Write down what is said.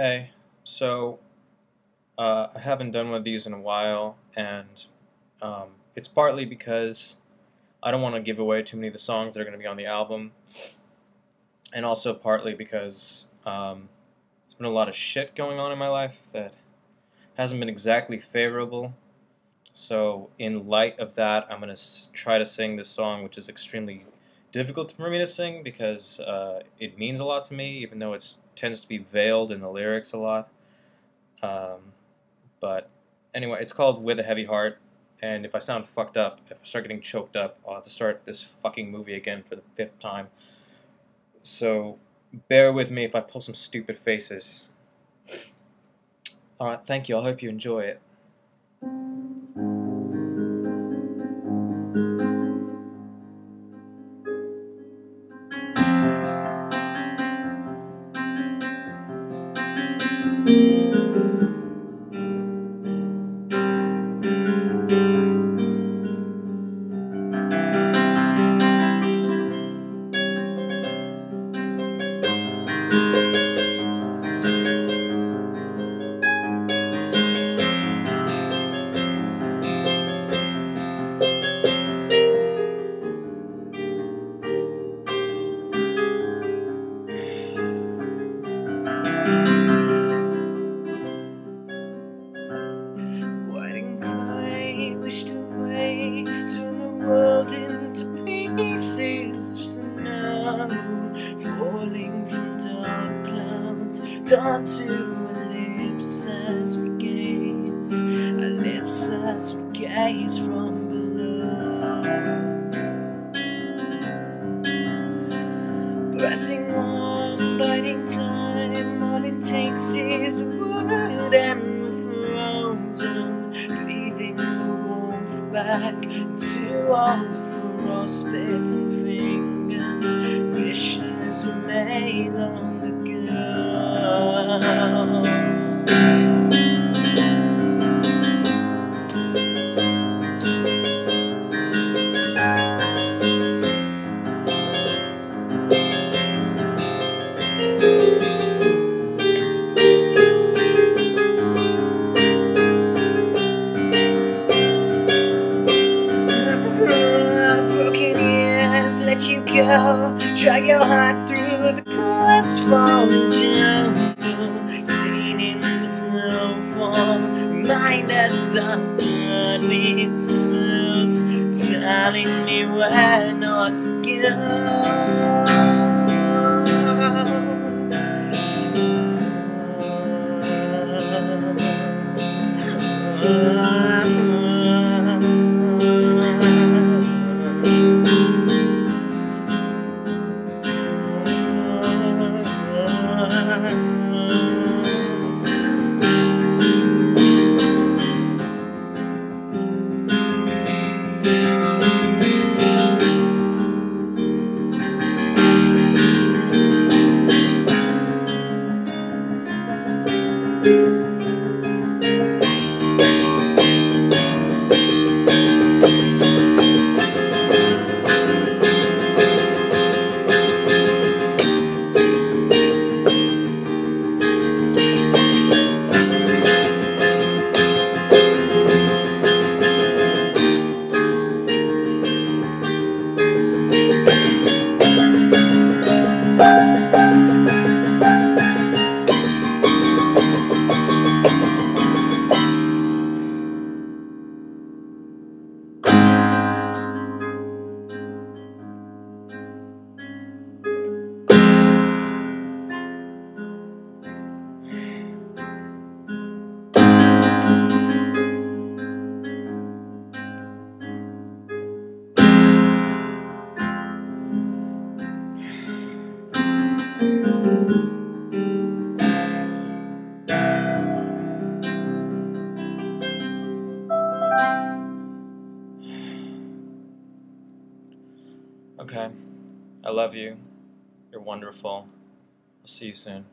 Hey, so uh, I haven't done one of these in a while, and um, it's partly because I don't want to give away too many of the songs that are going to be on the album, and also partly because um, there's been a lot of shit going on in my life that hasn't been exactly favorable. So, in light of that, I'm going to try to sing this song, which is extremely difficult for me to sing because uh, it means a lot to me, even though it tends to be veiled in the lyrics a lot. Um, but anyway, it's called With a Heavy Heart, and if I sound fucked up, if I start getting choked up, I'll have to start this fucking movie again for the fifth time. So bear with me if I pull some stupid faces. Alright, thank you. I hope you enjoy it. Clouds, dawn to our lips as we gaze, our lips as we gaze from below. Pressing on, biding time, all it takes is a word and we're frozen, breathing the warmth back to all the frostbitten fingers, wishes were made long ago love. Drag your heart through the crest-fallen jungle. Stain in the snowfall. Remind us of we explodes. Telling me where not to go. Okay. I love you. You're wonderful. I'll see you soon.